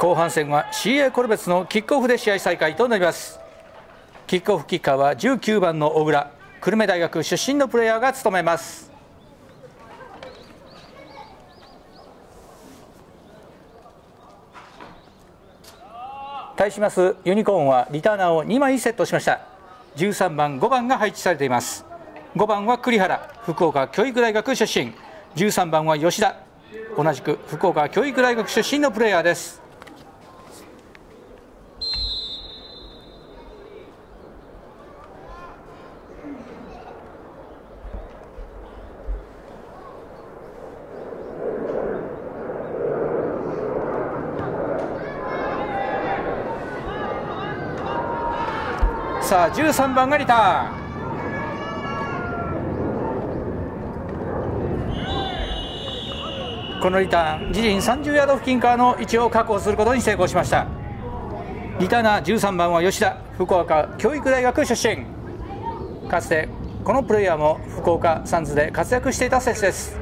後半戦は CA コルベツのキックオフで試合再開となります。キックオフキッカーは19番の小倉久留米大学出身のプレイヤーが務めます。対しますユニコーンはリターナーを2枚セットしました。13番5番が配置されています。5番は栗原福岡教育大学出身。13番は吉田。同じく福岡教育大学出身のプレイヤーです。さあ13番がリターン。このリターン自陣30ヤード付近からの位置を確保することに成功しました。リターナー13番は吉田福岡教育大学出身。かつてこのプレイヤーも福岡サンズで活躍していた選手です。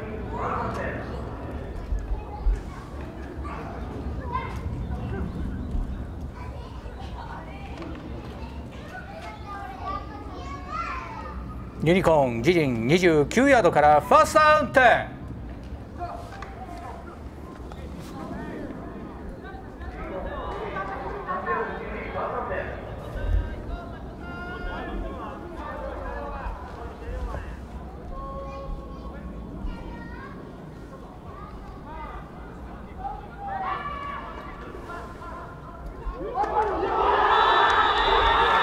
ユニコーン自陣29ヤードからファーストアウト。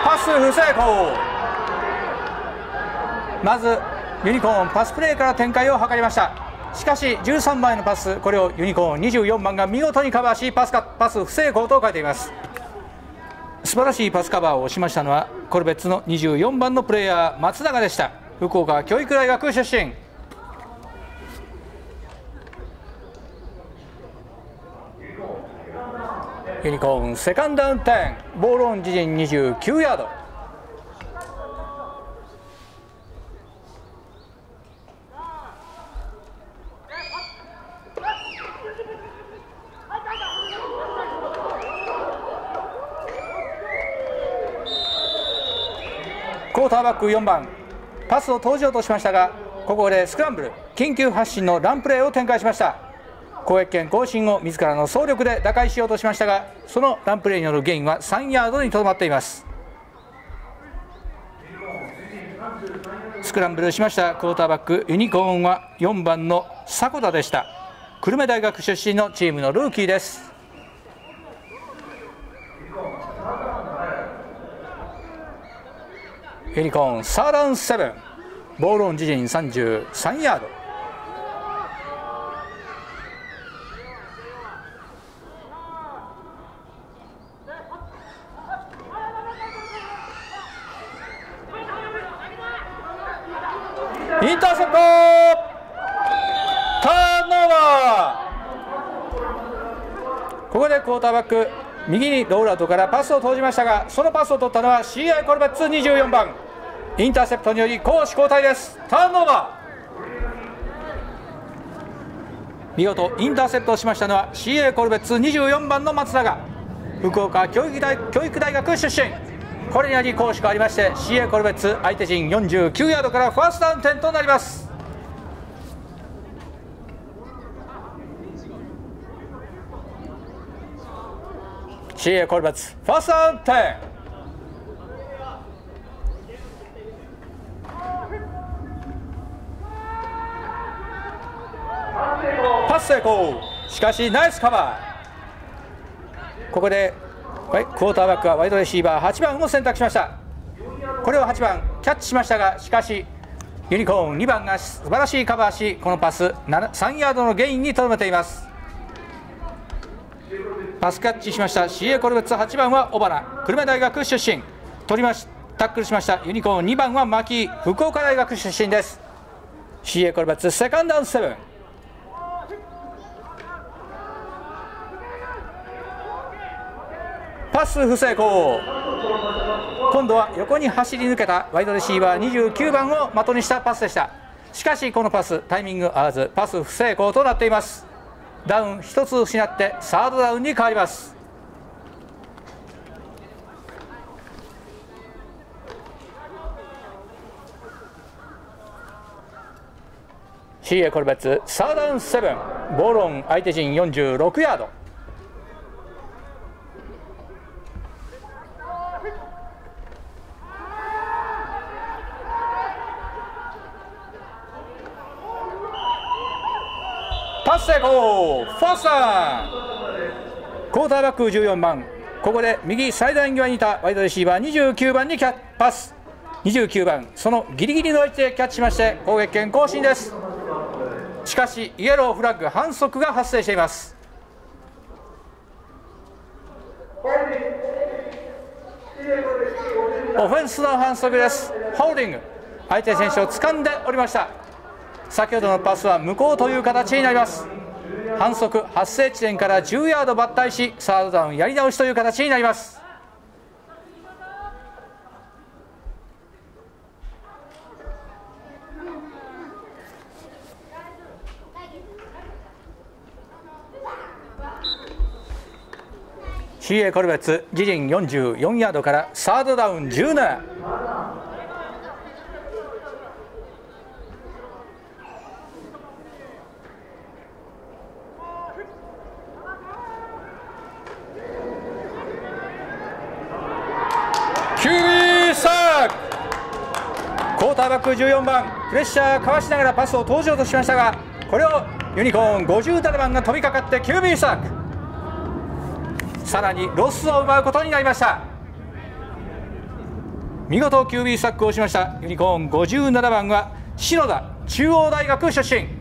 パス不成功。まずユニコーンパスプレーから展開を図りました。しかし13番へのパスこれをユニコーン24番が見事にカバーしパスパス不成功と書いています。素晴らしいパスカバーをしましたのはコルベッツの24番のプレイヤー松永でした。福岡教育大学出身。ユニコーンセカンドダウンテンボールオン自陣29ヤードクォーターバック4番パスを投じようとしましたがここでスクランブル緊急発進のランプレーを展開しました攻撃権更新を自らの総力で打開しようとしましたがそのランプレーによるゲインは3ヤードにとどまっていますスクランブルしましたクォーターバックユニコーンは4番の迫田でした久留米大学出身のチームのルーキーですユニコーンサーダウン。ボールオン自陣33ヤード。インターセプト。ターンオーバー。ここでクォーターバック。右にロールアウトからパスを投じましたがそのパスを取ったのは CI コルベッツ。24番。インターセプトにより攻守交代です。ターンオーバー。見事インターセプトしましたのは CA コルベッツ24番の松永福岡教育大教育大学出身。これにより攻守変わりまして CA コルベッツ相手陣49ヤードからファーストダウン点となります。シーエコルベツファーストダウン。パス成功しかしナイスカバー。ここではい、クォーターバックはワイドレシーバー。8番を選択しました。これを8番キャッチしましたがしかしユニコーン2番が素晴らしいカバーしこのパス3ヤードのゲインにとどめています。パスキャッチしました。CA コルベッツ8番は小原。久留米大学出身。取りましタックルしました。ユニコーン2番は牧。福岡大学出身です。CA コルベッツセカンドダウン。パス不成功今度は横に走り抜けたワイドレシーバー29番を的にしたパスでした。しかしこのパスタイミング合わず。パス不成功となっています。ダウン1つ失ってサードダウンに変わります。シーエコルベッツサードダウン7ボロン相手陣46ヤード。成功ファースタークォーターバック14番。ここで右サイドライン際にいたワイドレシーバー29番にキャパス。29番そのギリギリの位置でキャッチしまして攻撃権更新です。しかしイエローフラッグ反則が発生しています。オフェンスの反則です。ホールディング。相手選手を掴んでおりました。先ほどのパスは無効という形になります。反則発生地点から10ヤード抜体しサードダウンやり直しという形になります。シーエコルベツ自陣44ヤードからサードダウン17 QB サーククォーバック14番プレッシャーかわしながらパスを登場としましたがこれをユニコーン57番が飛びかかって QB サーク。さらにロスを奪うことになりました。見事 QB サックをしましたユニコーン57番は篠田中央大学出身。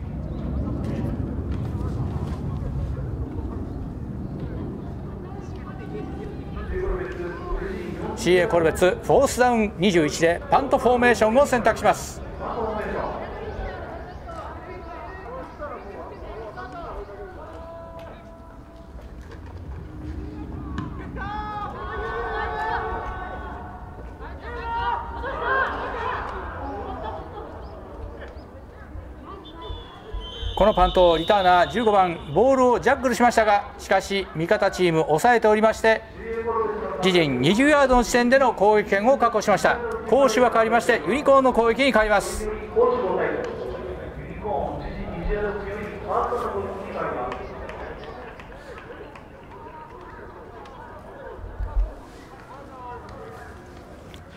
CA コルベツフォースダウン21でパントフォーメーションを選択します。このパントをリターナー15番ボールをジャッグルしましたがしかし味方チーム抑えておりまして自陣20ヤードの地点での攻撃権を確保しました。攻守は変わりましてユニコーンの攻撃に変わります。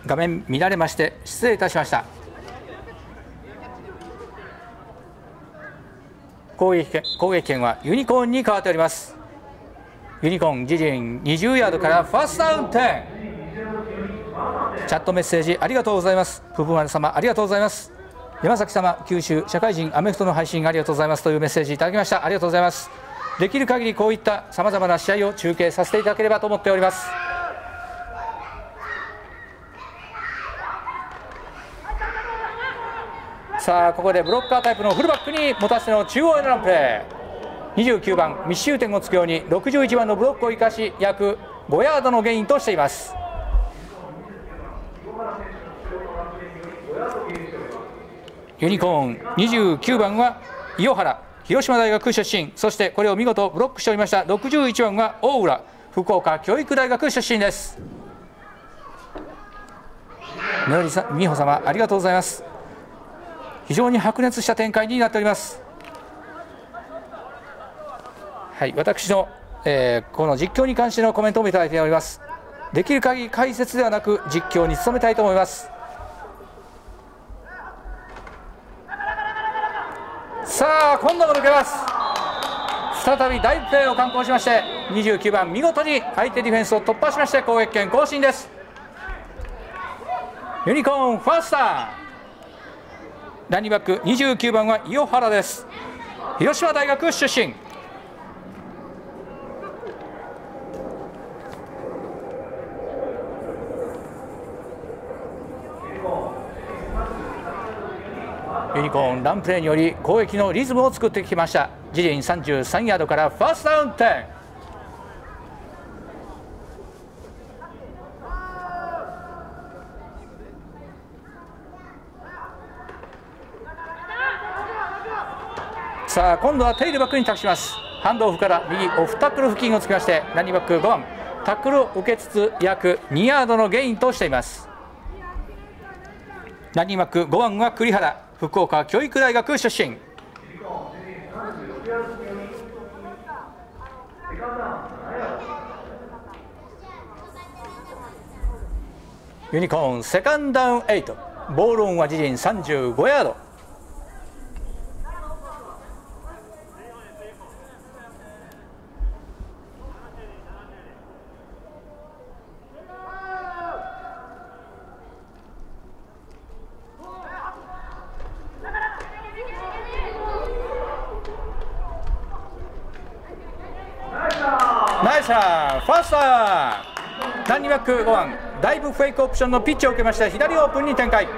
画面乱れまして失礼いたしました。攻撃権攻撃権はユニコーンに変わっております。ユニコーン自陣20ヤードからファーストダウン10チャットメッセージありがとうございます。プブマル様ありがとうございます。山崎様九州社会人アメフトの配信ありがとうございます。というメッセージいただきました。ありがとうございます。できる限りこういったさまざまな試合を中継させていただければと思っております。さあここでブロッカータイプのフルバックに持たせての中央へのランプレー29番密集点をつくように61番のブロックを生かし約5ヤードのゲインとしています。ユニコーン29番は伊予原広島大学出身。そしてこれを見事ブロックしておりました61番は大浦福岡教育大学出身です。みのりさ美穂様ありがとうございます。非常に白熱した展開になっております。はい私の、えー、この実況に関してのコメントもいただいております。できる限り解説ではなく実況に努めたいと思います。さあ今度も抜けます。再び大プレーを敢行しまして29番見事に相手ディフェンスを突破しまして攻撃権更新です。ユニコーンファースター。ランニバック29番は伊予原です。広島大学出身。ニコーンランプレーにより攻撃のリズムを作ってきました。自陣33ヤードからファーストダウン10さあ今度はテイルバックに託します。ハンドオフから右オフタックル付近をつきましてランニバック5番。タックルを受けつつ約2ヤードのゲインとしています。ランニバック5番は栗原。福岡教育大学出身。ユニコーンセカンドダウン8ボールオンは自陣35ヤード。ナイスラファーストランニングバック5番ダイブフェイクオプションのピッチを受けまして左オープンに展開。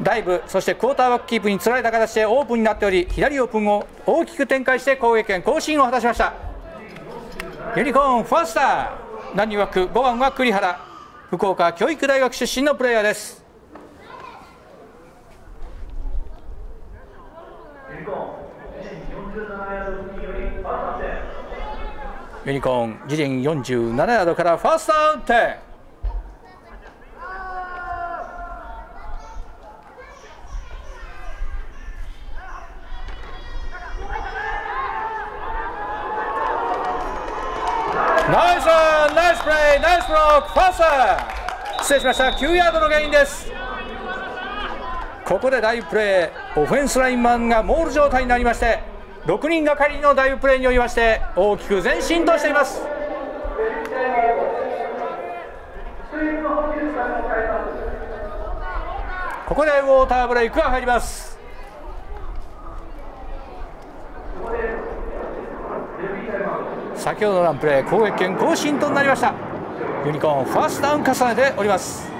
ダイブそしてクォーターバックキープにつられた形でオープンになっており左オープンを大きく展開して攻撃権更新を果たしました。ユニコーンファースターランニングバック5番は栗原。福岡教育大学出身のプレーヤーです。ユニコーン自陣47ヤードからファーストアウト。ナイスナイスプレーナイスブロックファースト。失礼しました9ヤードのゲインです。ここで大プレーオフェンスラインマンがモール状態になりまして6人がかりのダイブプレーによりまして大きく前進としています。ここでウォーターブレイクが入ります。先ほどのランプレー攻撃権更新となりました。ユニコーンファーストダウン重ねております。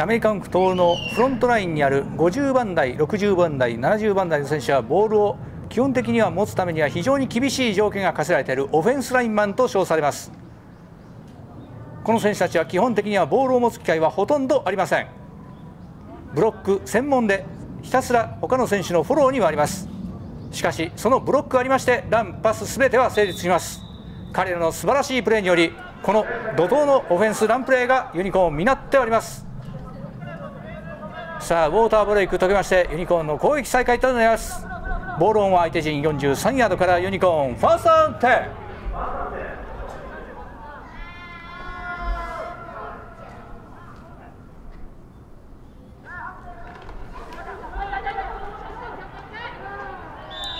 アメリカンク島のフロントラインにある50番台、60番台、70番台の選手はボールを基本的には持つためには非常に厳しい条件が課せられているオフェンスラインマンと称されます。この選手たちは基本的にはボールを持つ機会はほとんどありません。ブロック専門でひたすら他の選手のフォローにはあります。しかしそのブロックありましてランパスすべては成立します。彼らの素晴らしいプレーによりこの怒涛のオフェンスランプレーがユニコーンを担っております。さあウォーターブレイク解けましてユニコーンの攻撃再開となります。ボールオンは相手陣43ヤードからユニコーンファーストアウト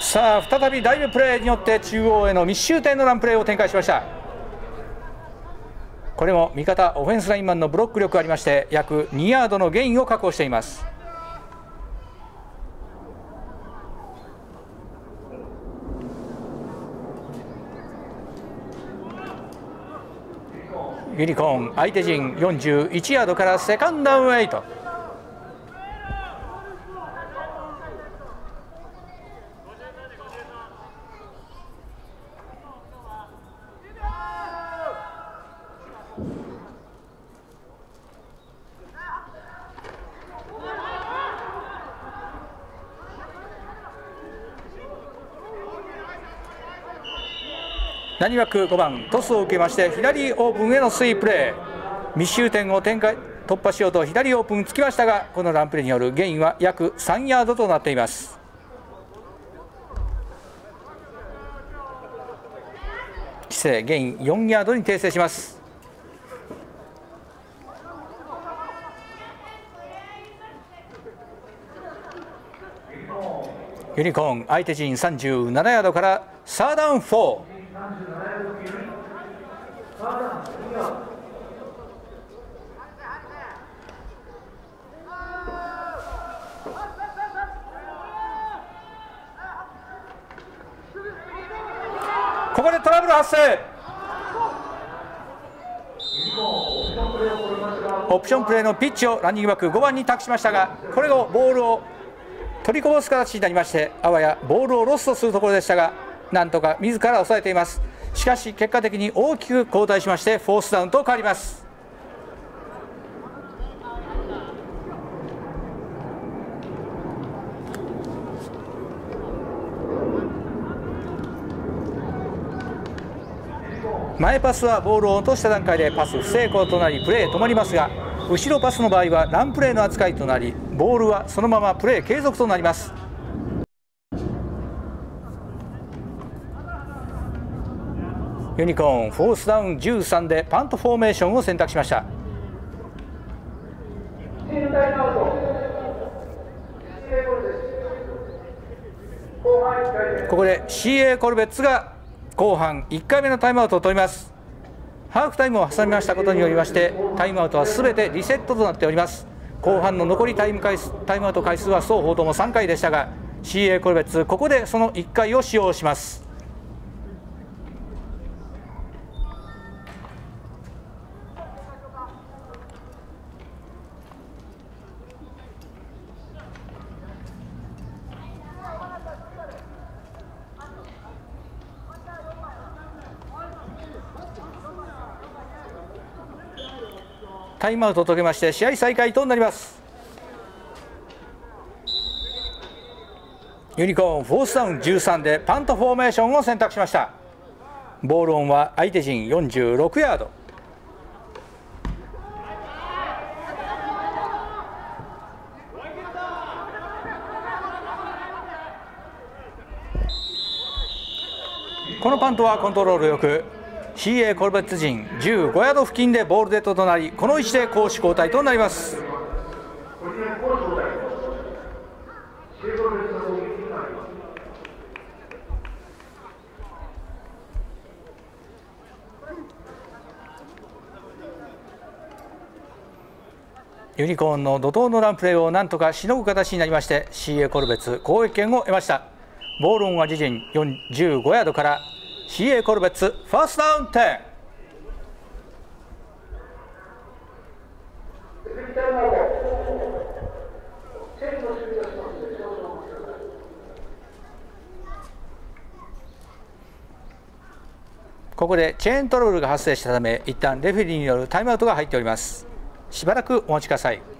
さあ再びダイブプレーによって中央への密集でのランプレーを展開しました。これも味方オフェンスラインマンのブロック力ありまして約2ヤードのゲインを確保しています。ユニコーン相手陣41ヤードからセカンドダウンエイト何枠5番トスを受けまして左オープンへのスイープレー。密集点を展開突破しようと左オープンつきましたがこのランプレーによるゲインは約3ヤードとなっています。規制ゲイン4ヤードに訂正します。ユニコーン相手陣37ヤードからサーダウン4ここでトラブル発生オプションプレーのピッチをランニングバック5番に託しましたがこれをボールを取りこぼす形になりましてあわやボールをロストするところでしたがなんとか自ら抑えています。しかし結果的に大きく後退しましてフォースダウンと変わります。前パスはボールを落とした段階でパス不成功となりプレー止まりますが後ろパスの場合はランプレーの扱いとなりボールはそのままプレー継続となります。ユニコーンフォースダウン13でパントフォーメーションを選択しました。ここで CA コルベッツが後半1回目のタイムアウトを取ります。ハーフタイムを挟みましたことによりましてタイムアウトはすべてリセットとなっております。後半の残りタイム回数タイムアウト回数は双方とも3回でしたが CA コルベッツここでその1回を使用します。タイムアウトを解けまして試合再開となります。ユニコーンフォースダウン13でパントフォーメーションを選択しました。ボールオンは相手陣46ヤード。このパントはコントロールよく CA コルベッツ陣15ヤード付近でボールデッドとなりこの位置で攻守交代となります。ユニコーンの怒涛のランプレーをなんとかしのぐ形になりまして CA コルベツ攻撃権を得ました。ボールオンは自陣15ヤードから CA コルベッツファーストダウン10ここでチェーントロールが発生したため一旦レフェリーによるタイムアウトが入っております。しばらくお待ちください。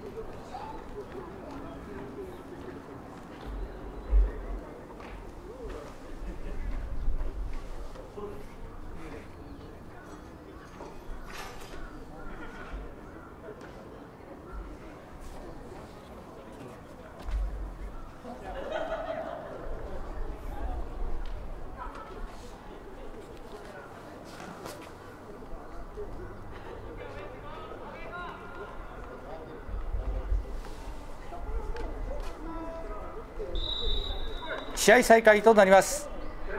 試合再開となります。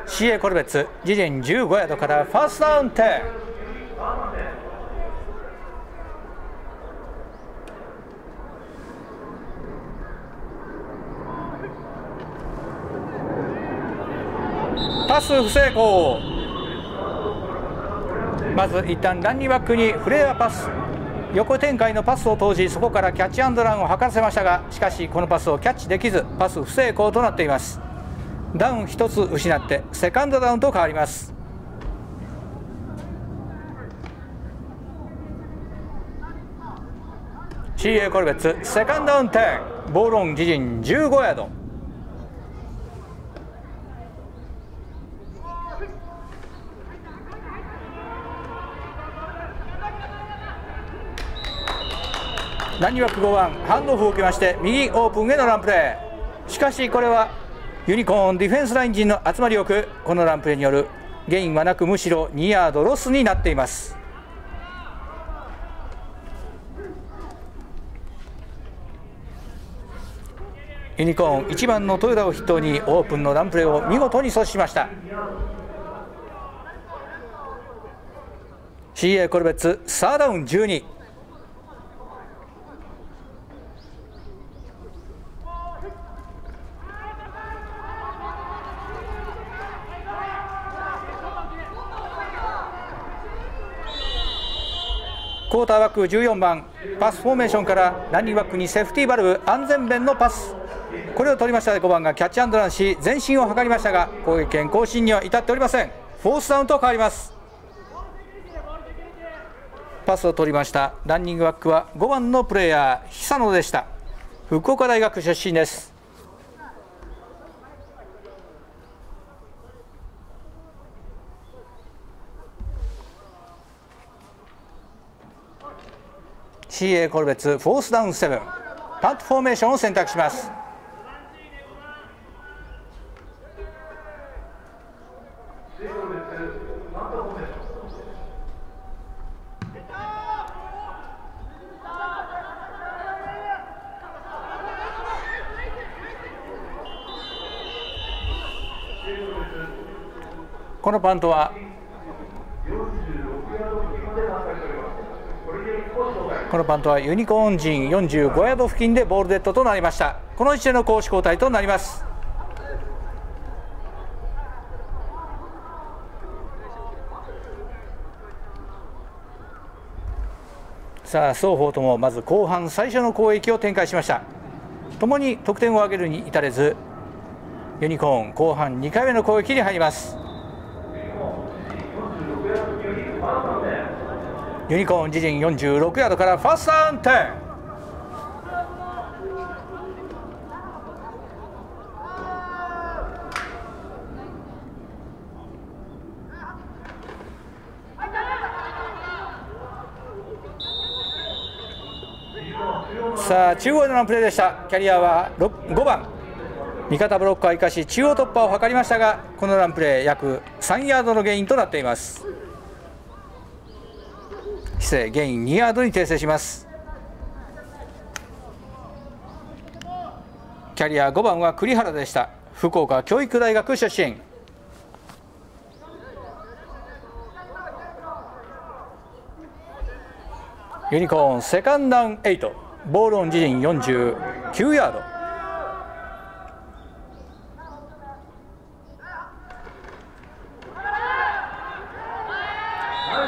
CA コルベッツ自陣15ヤードからファーストダウン10パス不成功。まず一旦ランニバックにフレアパス。横展開のパスを投じそこからキャッチアンドランを図らせましたがしかしこのパスをキャッチできずパス不成功となっています。ダウン1つ失ってセカンドダウンと変わります。CA コルベッツセカンドダウン10ボールオン自陣15ヤード。ランニバック5番ハンドオフを受けまして右オープンへのランプレー。しかしこれはユニコーンディフェンスライン陣の集まりよくこのランプレーによるゲインはなくむしろ2ヤードロスになっています。ユニコーン1番の豊田を筆頭にオープンのランプレーを見事に阻止しました。CA コルベッツサーダウン12クォーターバック14番パスフォーメーションからランニングバックにセーフティーバルブ安全弁のパス。これを取りました。5番がキャッチアンドランし前進を図りましたが攻撃権更新には至っておりません。フォースダウンと変わります。パスを取りました。ランニングバックは5番のプレーヤー久野でした。福岡大学出身です。CA コルベツフォースダウン7パントフォーメーションを選択します。このパントはこのパントはユニコーン陣45ヤード付近でボールデッドとなりました。この位置での攻守交代となります。さあ双方ともまず後半最初の攻撃を展開しました。ともに得点を挙げるに至れずユニコーン後半2回目の攻撃に入ります。ユニコーン自陣46ヤードからファーストアンテン。さあ中央でのプレーでした。キャリアは5番。味方ブロックを生かし中央突破を図りましたがこのランプレー約3ヤードのゲインとなっています。失礼ゲイン2ヤードに訂正します。キャリア5番は栗原でした。福岡教育大学出身。ユニコーンセカンドダウン8ボールオン自陣49ヤード。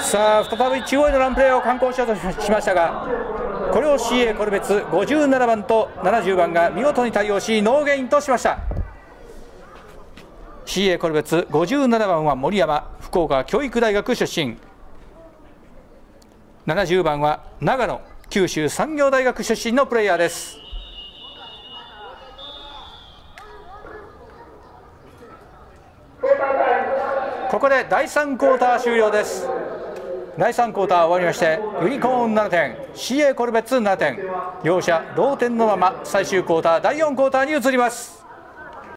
さあ再び中央へのランプレーを敢行しようとしましたがこれを CA コルベツ57番と70番が見事に対応しノーゲインとしました。CA コルベツ57番は森山福岡教育大学出身。70番は長野九州産業大学出身のプレイヤーです。ここで第3クォーター終了です。第3クォーター終わりましてユニコーン7点 CA コルベッツ7点両者同点のまま最終クォーター第4クォーターに移ります。